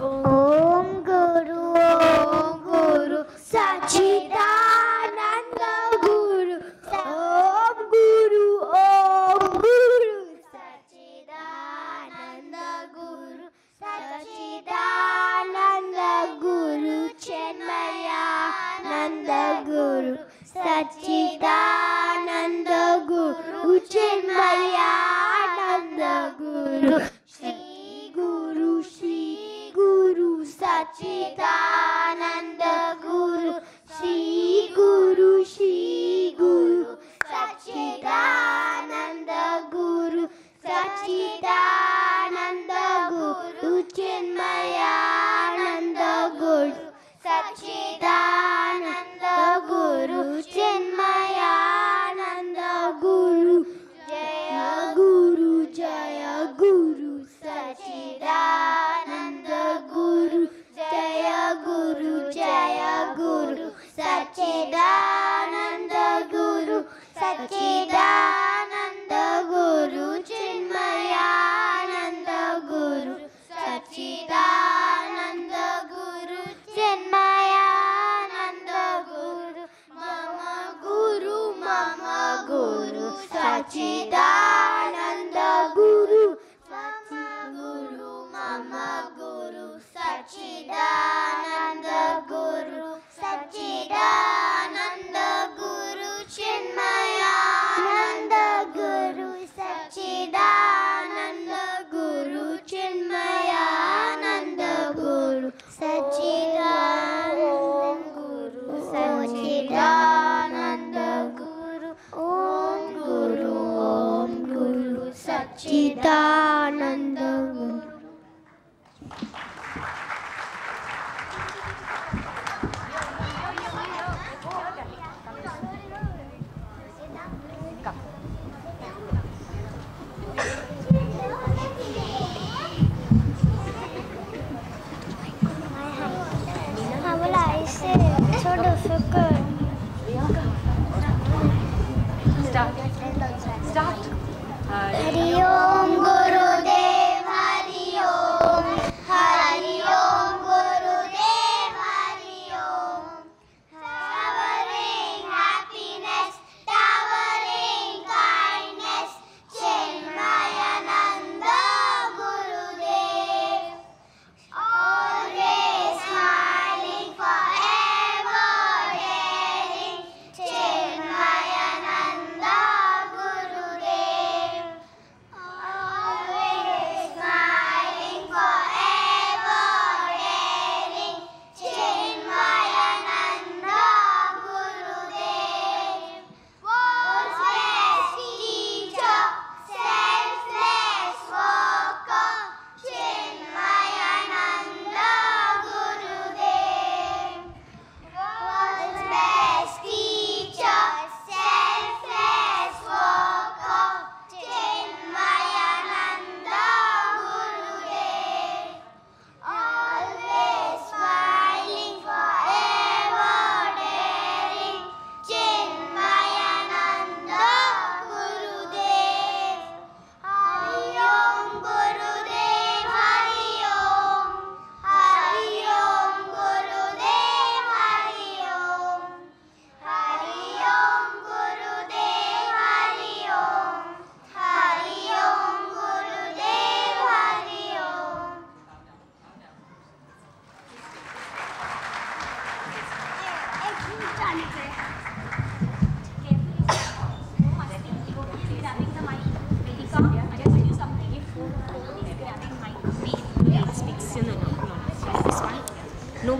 哦 Sachchidanand Guru Shri Sachidananda Guru, Mama Guru, Mama Guru, Sachidananda Guru, Sachidananda चिदा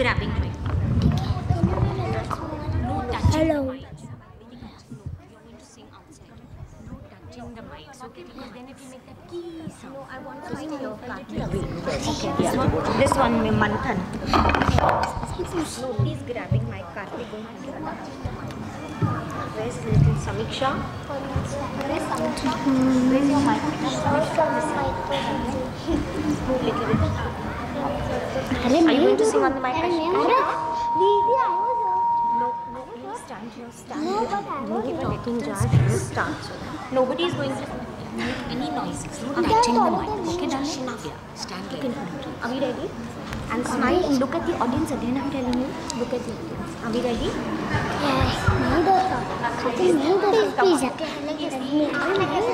grabbing. on the microphone. Didi, I was here. No, no, please stand here. Stand no, here. No, give a talking jar. Just stand. Nobody is going to make any noises. I'm touching the mic. Okay, darling? Yeah. Stand like that. Are we ready? And smile and look at the audience again. I'm telling you. Look at the audience. Are we ready? Yes. No, doctor. Please, please. Okay, let's go.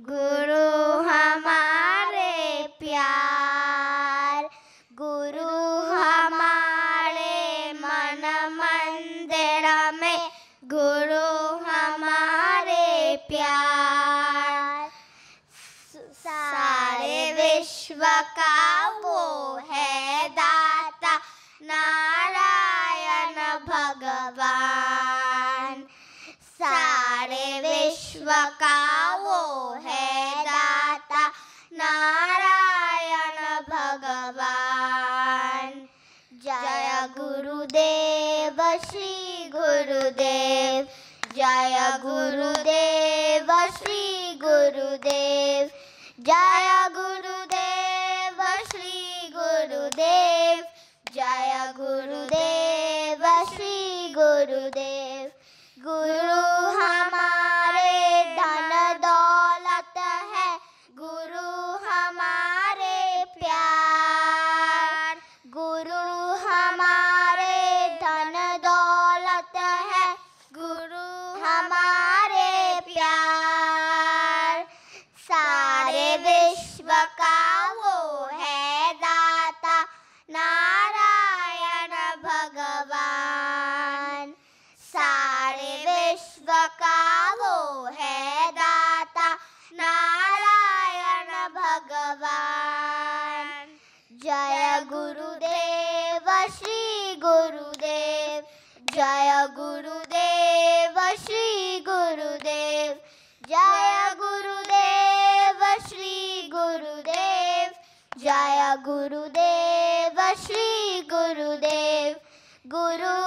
गुरु हमारे प्यार, गुरु हमारे मन मंदिर में, गुरु हमारे प्यार। सारे विश्व का वो है दाता, नारायण भगवान। सारे विश्व का वो है दाता नारायण भगवान। जय गुरुदेव, श्री गुरुदेव। जय गुरुदेव, श्री गुरुदेव। जय गुरुदेव, श्री गुरुदेव। जय गुरुदेव, श्री गुरुदेव। गुरु नारायण भगवान। जय गुरुदेव, श्री गुरुदेव। जय गुरुदेव, श्री गुरुदेव। जय गुरुदेव, श्री गुरुदेव। जय गुरुदेव, श्री गुरुदेव। गुरु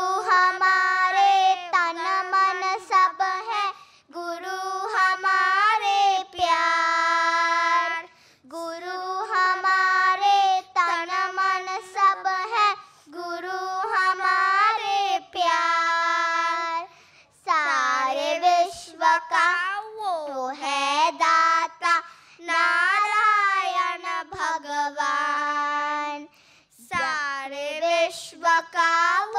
Bocal.